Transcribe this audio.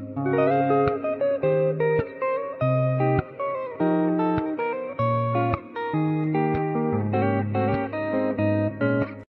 you